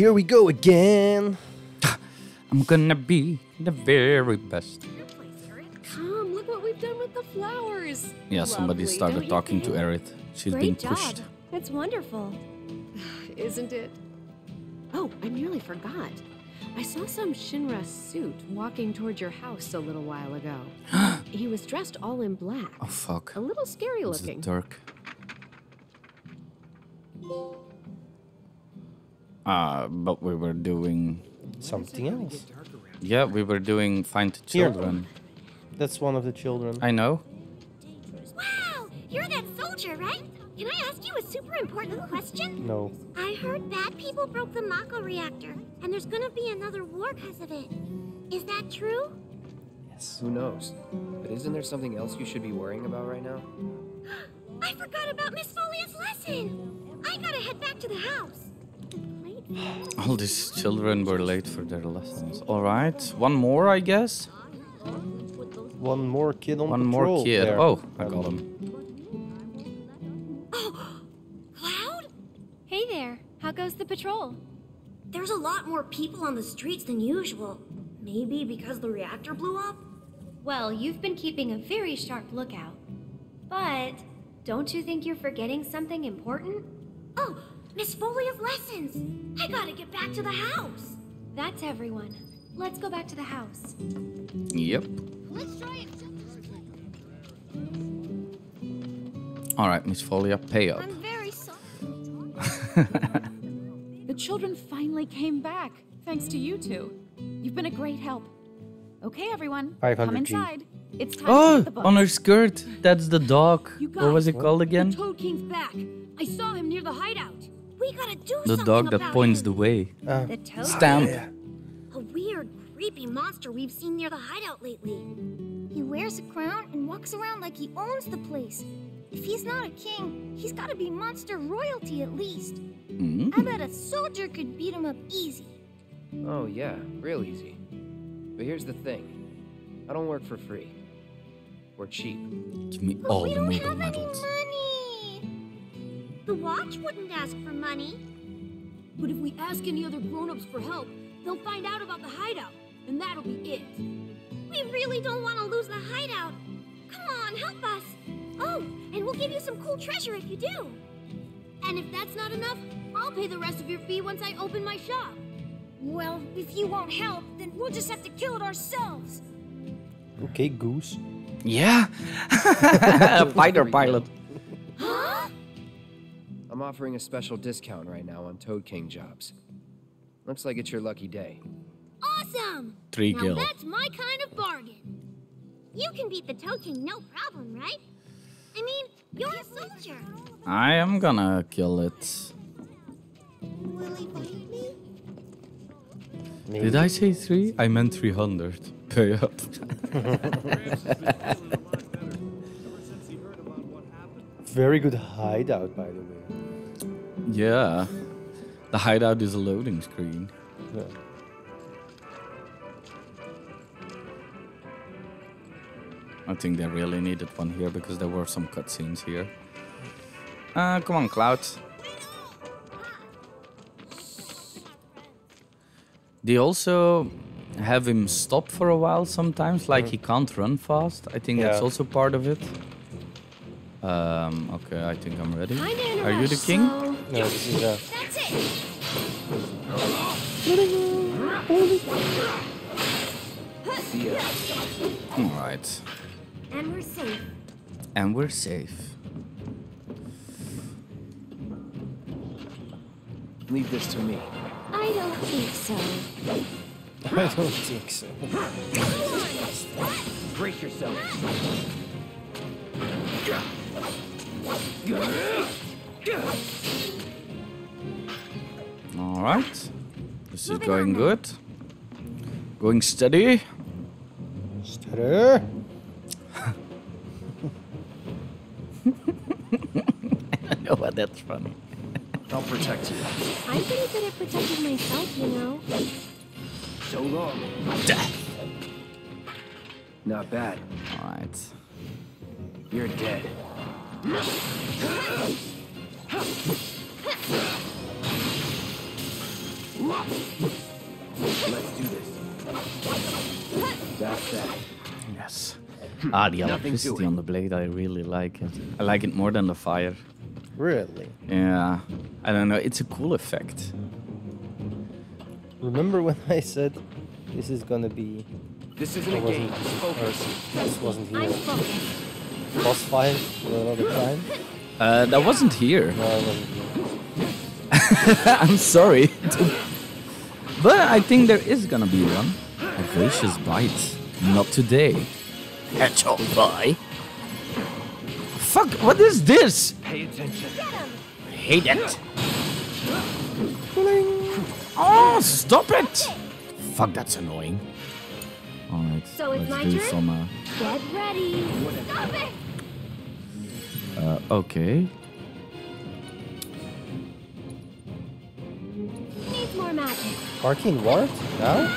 Here we go again. I'm gonna be the very best. Come, look what we've done with the flowers. Yeah, somebody Lovely, started talking to think? Aerith. She's being Great pushed. job. That's wonderful. Isn't it? Oh, I nearly forgot. I saw some Shinra suit walking toward your house a little while ago. he was dressed all in black. Oh fuck. A little scary looking. It's looking. dark. Uh, but we were doing. Something else. Yeah, we were doing Find the Here. Children. That's one of the children. I know. Wow, you're that soldier, right? Can I ask you a super important question? No. I heard bad people broke the Mako reactor, and there's gonna be another war because of it. Is that true? Yes. Who knows? But isn't there something else you should be worrying about right now? I forgot about Miss Folia's lesson. I gotta head back to the house. All these children were late for their lessons. All right, one more, I guess. One more kid on One patrol more kid. there. Oh, I got him. Oh, Cloud? Hey there. How goes the patrol? There's a lot more people on the streets than usual. Maybe because the reactor blew up? Well, you've been keeping a very sharp lookout. But don't you think you're forgetting something important? Oh, Miss Folia's lessons. I gotta get back to the house. That's everyone. Let's go back to the house. Yep. Let's try it. All right, Miss Folia, pay up. I'm very sorry. The children finally came back, thanks to you two. You've been a great help. Okay, everyone, 500 come inside. It's time Oh, hit the bus. on her skirt. That's the dog. What was guys, it called again? Toad King's back. I saw him near the hideout. We gotta do The dog that about points him. the way. Uh, The toad. Stamp. A weird, creepy monster we've seen near the hideout lately. He wears a crown and walks around like he owns the place. If he's not a king, he's gotta be monster royalty at least. Mm. I bet a soldier could beat him up easy. Oh, yeah, real easy. But here's the thing I don't work for free. We're cheap. Give me But all we the don't mega have any medals. Money. The watch wouldn't ask for money. But if we ask any other grown-ups for help, they'll find out about the hideout, and that'll be it. We really don't want to lose the hideout. Come on, help us. Oh, and we'll give you some cool treasure if you do. And if that's not enough, I'll pay the rest of your fee once I open my shop. Well, if you won't help, then we'll just have to kill it ourselves. okay, Goose. Yeah. Fighter pilot. Huh? I'm offering a special discount right now on Toad King jobs. Looks like it's your lucky day. Awesome! Three now gil. that's my kind of bargain. You can beat the Toad King no problem, right? I mean, you're a soldier. I am gonna kill it. Will he fight me? Did I say three? I meant 300. Pay up. Very good hideout, by the way. Yeah. The hideout is a loading screen. Yeah. I think they really needed one here because there were some cutscenes here. Uh, come on, Cloud. They also have him stop for a while sometimes, like he can't run fast. I think that's also part of it. Um, okay, I think I'm ready. Are you the interesting. king? No, this is uh, That's it. See ya. Alright. And we're safe. And we're safe. Leave this to me. I don't think so. I don't think so. Brace yourself. Alright. This is going good. Going steady. Steady. I know what that's funny. I'll protect you. I'm pretty good at protecting myself, you know. So long. Death. Not bad. Alright. You're dead. Let's do this. That's that. Yes. Ah, the electricity on the blade, I really like it. I like it more than the fire. Really? Yeah. I don't know, it's a cool effect. Remember when I said this is gonna be This isn't I a game. wasn't Focus. or this wasn't I'm here boss fight for another time? Uh, that wasn't here. No, it wasn't here. I'm sorry. but I think there is gonna be one. A vicious bite. Not today. Hedgehog boy. Fuck, what is this? Pay attention. Hate it. Oh, stop it! Fuck, that's annoying. Alright, So it's let's my do turn? some. Uh, Get ready. Stop it! uh, okay. Arcane Ward? Now?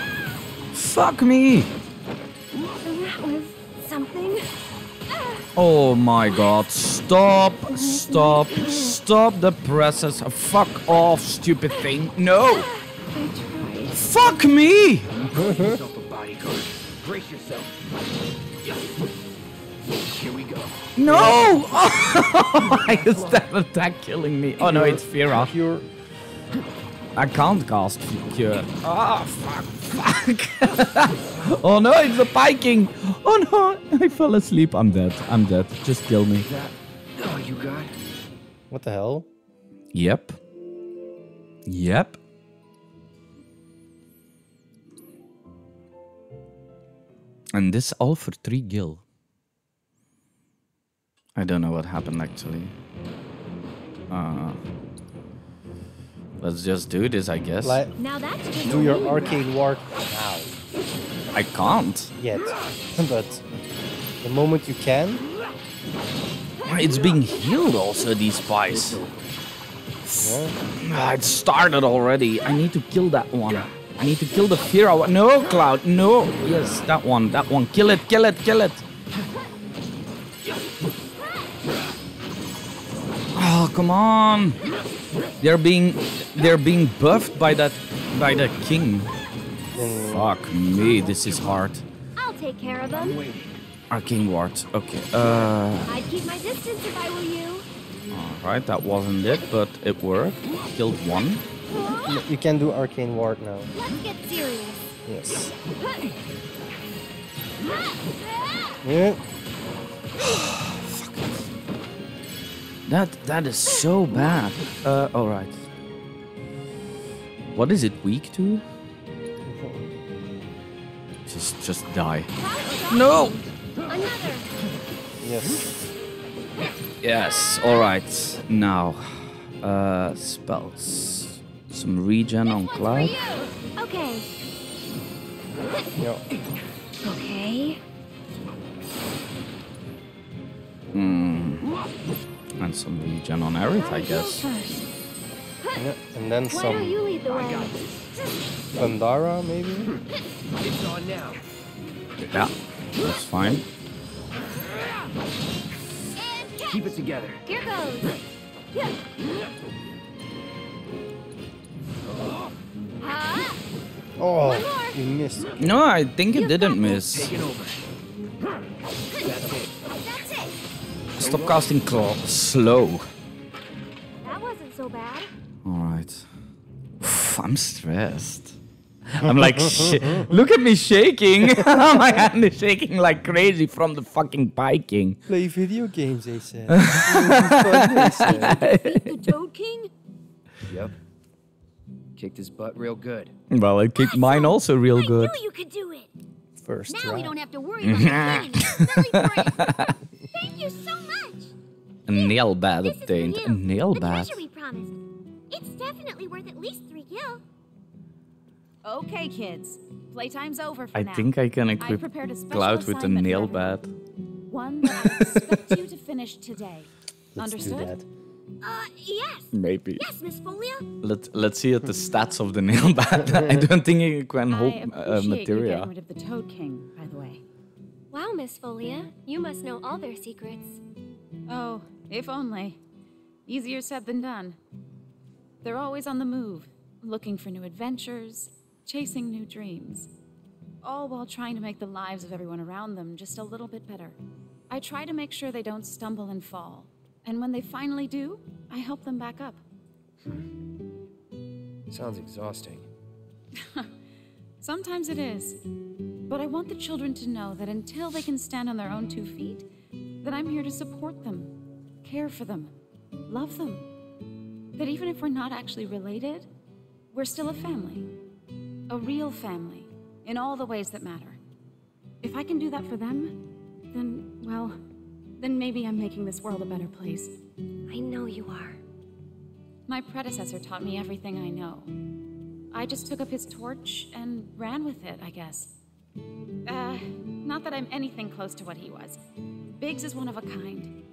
Fuck me! That was something. Oh my god, stop, stop, stop the presses. Fuck off, stupid thing. No! Fuck me! Yourself a bodyguard. Brace yourself. Here we go. No! Why is that attack killing me? Oh no, it's Fira. Pure. I can't cast Cure. Ah, fuck, fuck. oh no, it's a Viking. Oh no, I fell asleep. I'm dead. I'm dead. Just kill me. That. Oh, you got. What the hell? Yep. Yep. And this all for 3 gil. I don't know what happened actually. Uh, let's just do this, I guess. Like, Now that's just do your arcane ward now. I can't. Yet. but the moment you can, It's being healed also, these spies. yeah, Ah, it started already. I need to kill that one. I need to kill the Fira one. No, Cloud, no. Yes, that one, that one. Kill it, kill it, kill it. Oh, come on. They're being they're being buffed by that by the king. Fuck me, this is hard. I'll take care of them. Arcane ward. Okay. Uh I'd keep my distance if I were you. alright, that wasn't it, but it worked. Killed one. you can do Arcane Ward now. Let's get serious. Yes. Yeah. That that is so bad. Uh, all right. What is it weak to? Just just die. No. Another. Yes. Yes. All right. Now, uh, spells. Some regen on For cloud. Okay. Yeah. Okay. Hmm. And some regen on Aerith, I guess. Yeah. And then Why some you lead the? Pandara, maybe? It's on now. Yeah. That's fine. Keep it together. Here goes. Oh, you missed. No, I think it didn't miss. Take it over. That's it. That's it. Stop casting claw. Slow. That wasn't so bad. All right. I'm stressed. I'm like, look at me shaking. My hand is shaking like crazy from the fucking biking. Play video games, they said. Fun, they said. The Toad King? Yep. Kicked his butt real good. Well, it kicked mine also real I good. knew you could do it. First Now we don't have to worry about getting silly brain. Thank you so much. A nail bat This obtained. A nail the bat. treasure we promised. It's definitely worth at least three gil. Okay, kids. Playtime's over for I now. think I can equip prepared a special Cloud with a nail everyone. bat. One that I expect you to finish today. Let's Understood? do that. Uh, yes. Maybe. Yes, Miss Folia. Let, let's see at the stats of the nail bat. I don't think you can I hold appreciate uh, you getting rid of the Toad King, by the way. Wow, Miss Folia, you must know all their secrets. Oh, if only. Easier said than done. They're always on the move, looking for new adventures, chasing new dreams. All while trying to make the lives of everyone around them just a little bit better. I try to make sure they don't stumble and fall. And when they finally do, I help them back up. Sounds exhausting. Sometimes it is. But I want the children to know that until they can stand on their own two feet, that I'm here to support them, care for them, love them. That even if we're not actually related, we're still a family. A real family, in all the ways that matter. If I can do that for them, then, well, then maybe I'm making this world a better place. I know you are. My predecessor taught me everything I know. I just took up his torch and ran with it, I guess. Uh, not that I'm anything close to what he was. Biggs is one of a kind.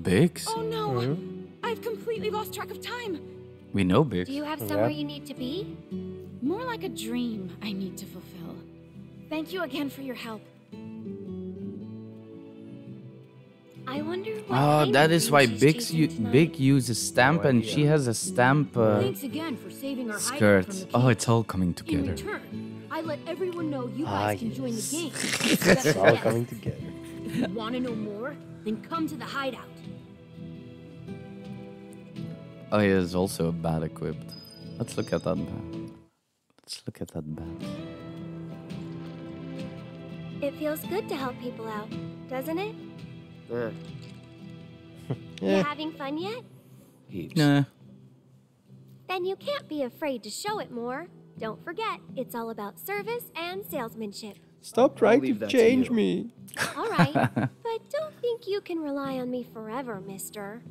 Biggs? Oh no! I've completely lost track of time! We know Biggs. Do you have somewhere you need to be? More like a dream I need to fulfill. Thank you again for your help. I wonder what Oh, kind that of is why dreams she's Big, u- Big uses stamp and she has a stamp uh, Thanks again for saving our hideout skirt. from the Oh, it's all coming In together. Return, I let everyone know you Ah, guys can join the yes. game. It's all coming together. If you want to know more, then come to the hideout. Oh, he is also bad equipped. Let's look at that bat. Let's look at that bat. It feels good to help people out, doesn't it? You Yeah. having fun yet? heaps. Nah. Then you can't be afraid to show it more. Don't forget, it's all about service and salesmanship. Stop trying to leave that to change me. All right, but don't think you can rely on me forever, mister.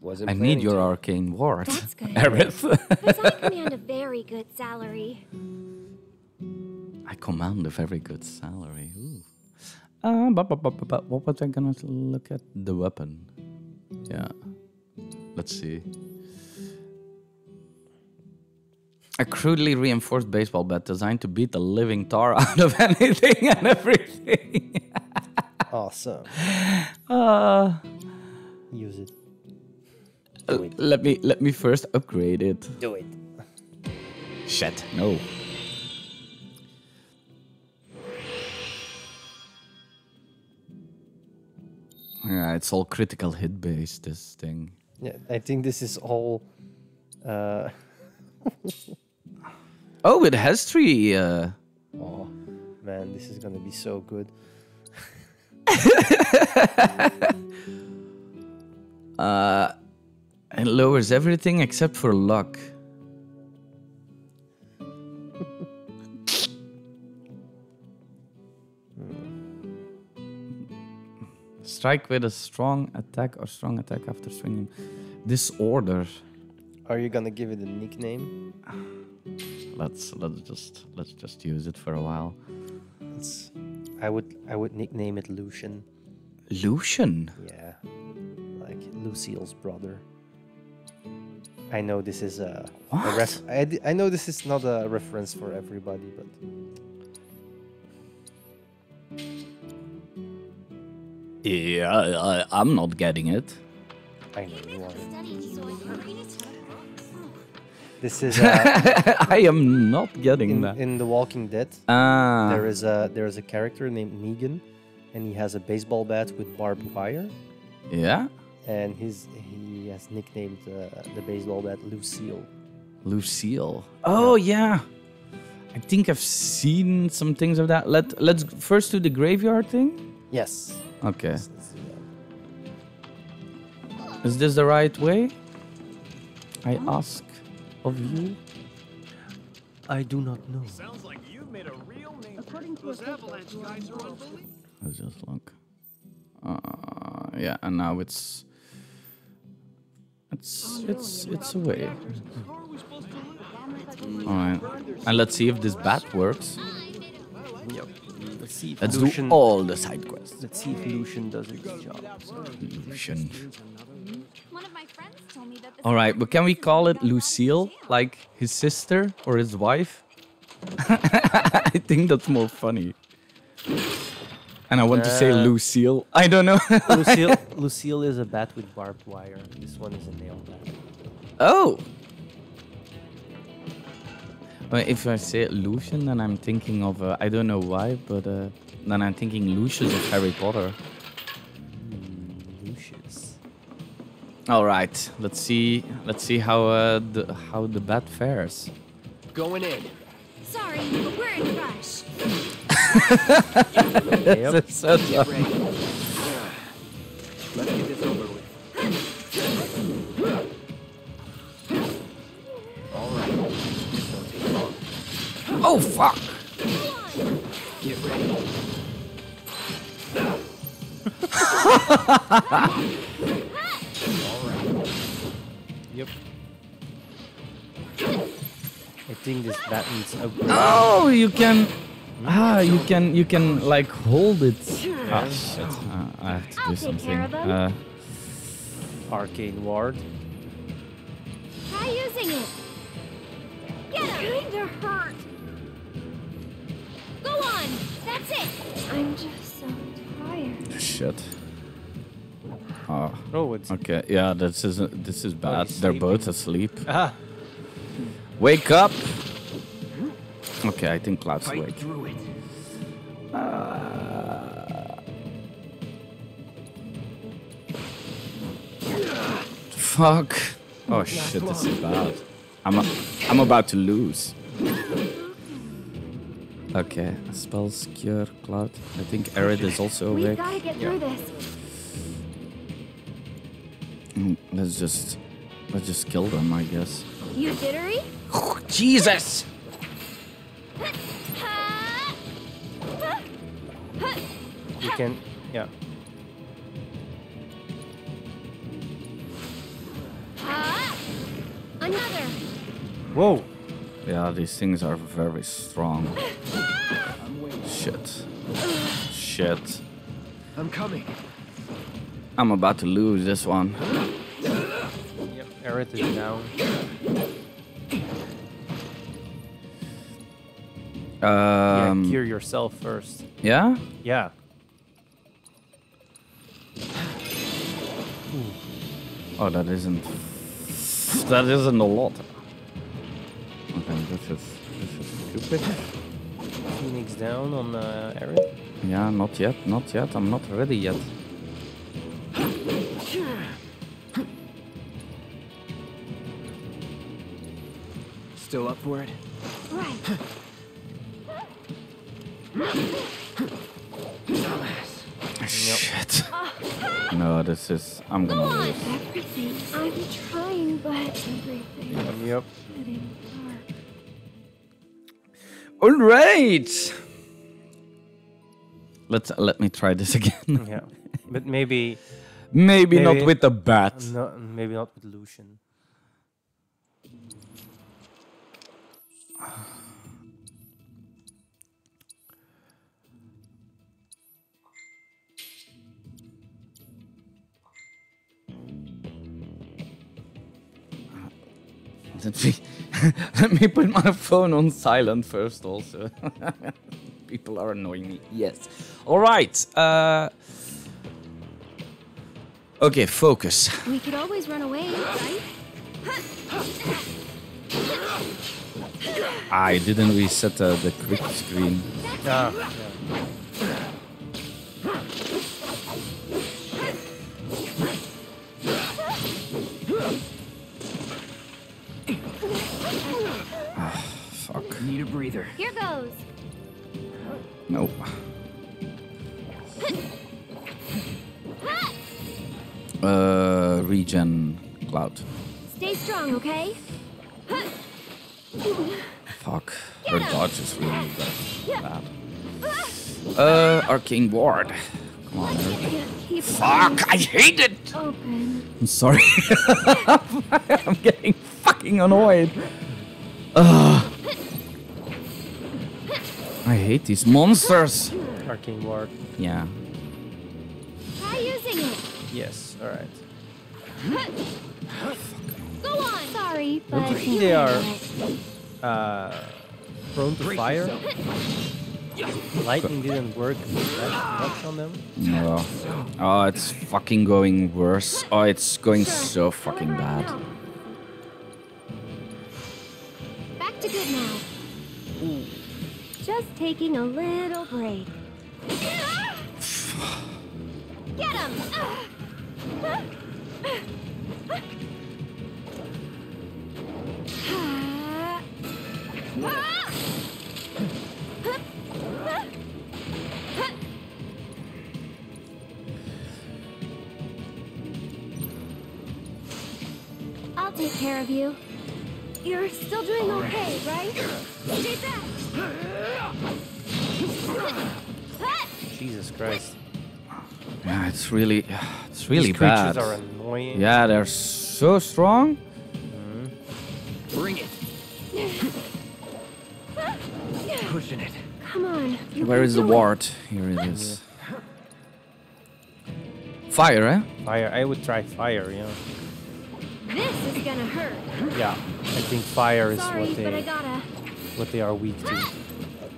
Wasn't I need your to. arcane ward. That's good. Aerith. Because I command a very good salary. I command a very good salary. Ooh. Uh, but, but, but, but what was I gonna look at? The weapon. Yeah. Let's see. A crudely reinforced baseball bat designed to beat the living tar out of anything and everything. Awesome. Uh, Use it. uh, let me let me first upgrade it. Do it. Shit, no. Yeah, it's all critical hit based, this thing. Yeah, I think this is all. Uh, Oh, it has three. Uh, oh, man, this is gonna be so good. uh, it lowers everything except for luck. Strike with a strong attack or strong attack after swinging. Disorder. Are you gonna give it a nickname? Let's let's just let's just use it for a while. It's, I would I would nickname it Lucian. Lucian. Yeah, like Lucille's brother. I know this is a, a ref. I, d- I know this is not a reference for everybody, but Yeah, I, I'm not getting it. I know you are. This is uh, I am not getting in, that. in The Walking Dead. Ah, There is a there is a character named Negan, and he has a baseball bat with barbed wire, yeah, and his he has nicknamed uh, the baseball bat Lucille. Lucille. Oh yeah, I think I've seen some things of that. Let Let's first do the graveyard thing. Yes. Okay, Let's- let's do this the right way? I ask of you. I do not know. Sounds like you've made a real name. According to Those avalanche you are guys are unbelievable. Let's just look. Uh, yeah, and now it's it's it's it's away. How are we supposed to live? All right, and let's see if this bat works. Yep. Let's see if Let's Lucian. do all the side quests. Let's see if Lucian does its job. Lucian. One of my friends told me that the All right, but can we call it Lucille, like his sister or his wife? I think that's more funny. And I want to say Uh, Lucille. I don't know. Lucille, Lucille is a bat with barbed wire. This one is a nail bat. oh, But if I say Lucian, then I'm thinking of uh, I don't know why, but uh, then I'm thinking Lucius of Harry Potter. All right, let's see. Let's see how uh, the how the bat fares. Going in. Sorry, but we're in a rush. Yep. So Get ready. Let's get this over with. All right. This won't take long. oh fuck! Get ready. I think this bat needs Oh, you can. Ah, you can you can like hold it. Ah shit! Uh, I have to do I'll something. care. Uh, arcane ward. Try using it. Get him. Kinda hurt. Go on. That's it. I'm just so tired. shit. Ah. Oh, it's Okay, yeah, this is this is bad. he's They're both asleep. ah. Wake up! Okay, I think Cloud's Fight awake. through it. Fuck! Oh shit, this is bad. I'm a, I'm about to lose. Okay, spells cure Cloud. I think Aerith is also awake. We've awake. gotta get through this. Mm, Let's just let's just kill them, I guess. You jittery? Jesus! You can. Yeah. Ah! Another. Whoa. Yeah, these things are very strong. Shit. Shit. I'm coming. I'm about to lose this one. Yep. Aerith is down. Um, yeah. Cure yourself first. yeah? Yeah. Oh, that isn't. That isn't a lot. Okay, this is this is stupid. Phoenix down on uh, Aerith. Yeah, not yet, not yet. I'm not ready yet. Still up for it? Right. Shit. No, this is. I'm gonna lose. Everything. I'm trying, but everything. Yep. All right. Let's let me try this again. Yeah. But maybe. maybe, not with the bat. No, maybe not with Lucian. Let me, let me put my phone on silent first, also. People are annoying me. Yes. All right. Uh, okay, focus. We could always run away, right? I didn't reset uh, the quick screen. Ah. Regen cloud. Stay strong, okay? Fuck. Her dodge is really bad. bad. Uh, arcane ward. Come on, Eric. Fuck! I hate it. open. I'm sorry. I'm getting fucking annoyed. Ugh. I hate these monsters. Arcane ward. Yeah. Don't you think they are uh, prone to fire? Lightning didn't work that much on them. No. Oh, it's fucking going worse. Oh, it's going so fucking bad. Back to good now. Just taking a little break. Get him! care of you. You're still doing okay, right? Stay back! Jesus Christ. Yeah, it's really, it's really These creatures bad. are annoying. Yeah, they're so strong. Bring it. Pushing it. Come on. You Where can is the do it. ward? Here it is. Fire, eh? Fire. I would try fire, yeah. This is gonna hurt. Yeah. I think fire is Sorry, what but I they gotta. what they are weak to.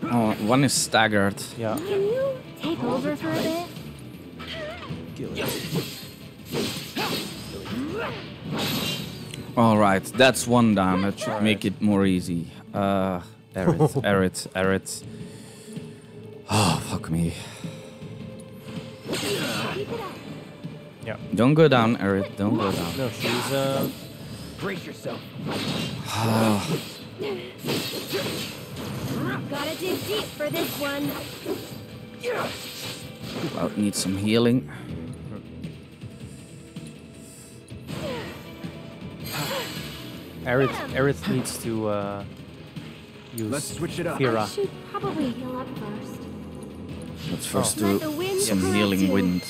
Oh, one is staggered. Yeah. Can you take over for a bit? All right, that's one down. That should make it more easy. Uh, Erit, Erit, Erit. Oh, fuck me. Yeah. Don't go down, Erit. Don't go down. No, she's uh Brace yourself. Gotta dig deep for this one. Cloud needs some healing. Aerith Aerith needs to uh use Let's switch it up. I Fira. should probably heal up first. Let's first Let do the some healing you. wind.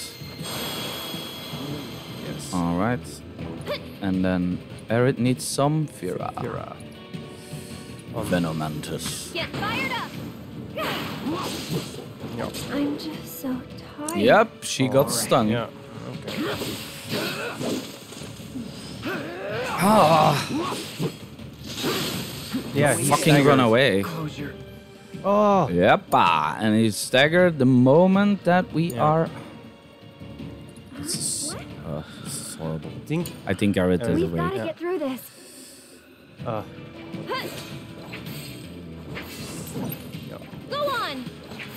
Yes. All right. And then Erit needs some Fira. Fira. Venomantis. Get fired up! Yeah. I'm just so tired. Yep, she got stung. Yeah. Okay. Ah, Yeah, he's fucking run away. Closure. Oh. Yep, ah, and he's staggered the moment that we Yeah. are. Horrible. I think I think Garrett is We've away. gotta Yeah. get through this. uh Go on!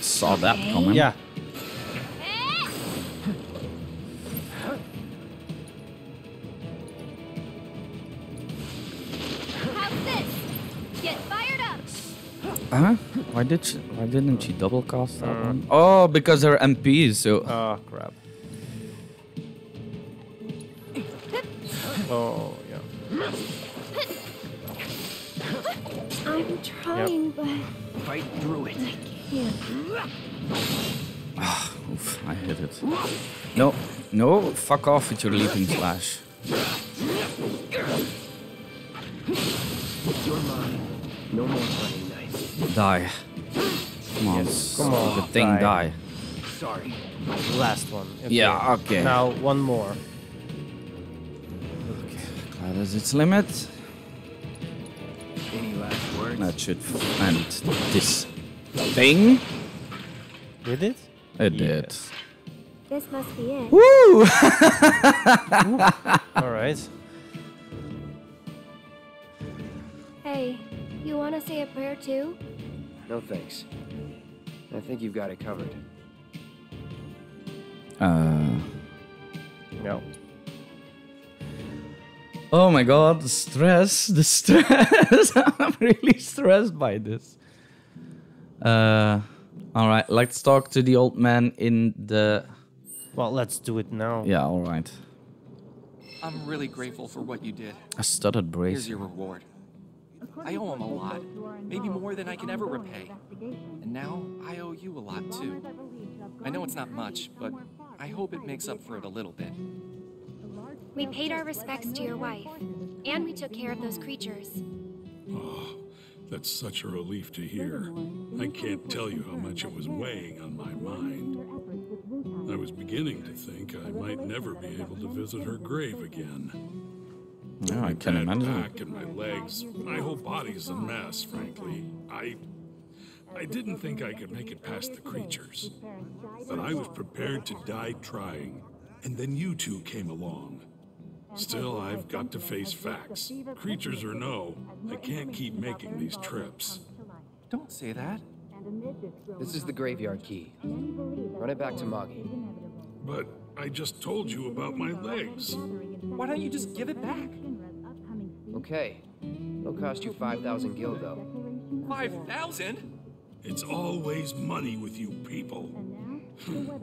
Saw that coming. yeah. How's this? Get fired up! Huh? Why did she? Why didn't she double cast that one? Oh, because her MP is so. Oh crap. Oh yeah. I'm trying, but Fight through it. I can't. Ah, oof, I hit it. No, no, fuck off with your leaping slash. You're mine. No more running knife. Die. Come on, Yes, come on, the thing die. die. Sorry. Last one. Yeah, okay. Now one more. That is its limit. Any last words? That should end this thing. Did it? It did. This must be it. Woo! All right. Hey, you wanna say a prayer too? No thanks. I think you've got it covered. Uh, No. Oh my god, the stress, the stress. I'm really stressed by this. Uh, all right, let's talk to the old man in the. Well, let's do it now. Yeah, all right. I'm really grateful for what you did. A studded Here's your reward. I owe him a lot, maybe more than I can ever repay. And now I owe you a lot too. I know it's not much, but I hope it makes up for it a little bit. We paid our respects to your wife, and we took care of those creatures. Oh, that's such a relief to hear. I can't tell you how much it was weighing on my mind. I was beginning to think I might never be able to visit her grave again. Yeah, I can not imagine. back and my legs, my whole body's a mess, frankly. I I didn't think I could make it past the creatures. But I was prepared to die trying. And then you two came along. Still, I've got to face facts. Creatures or no, I can't keep making these trips. Don't say that. This is the graveyard key. Run it back to Moggy. But I just told you about my legs. Why don't you just give it back? Okay. It'll cost you 5,000 gil, though. 5,000? It's always money with you people.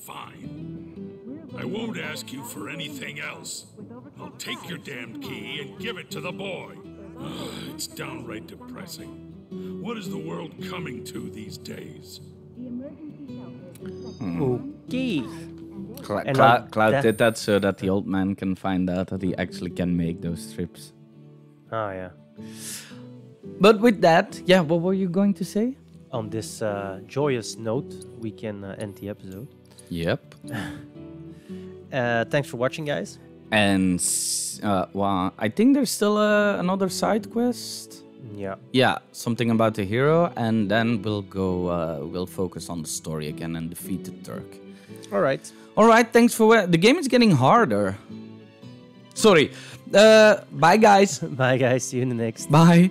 Fine. I won't ask you for anything else. I'll take your damned key and give it to the boy. it's downright depressing. What is the world coming to these days? Okay. Cla- And Cla- on Cloud that- did that so that the old man can find out that he actually can make those trips. Oh yeah. But with that, yeah, what were you going to say? On this uh, joyous note, we can uh, end the episode. Yep. Uh, thanks for watching, guys. And uh, well, I think there's still uh, another side quest. Yeah. Yeah, something about the hero, and then we'll go. Uh, we'll focus on the story again and defeat the Turk. All right. All right. Thanks for the game is getting harder. Sorry. Uh, bye, guys. Bye, guys. See you in the next. Bye.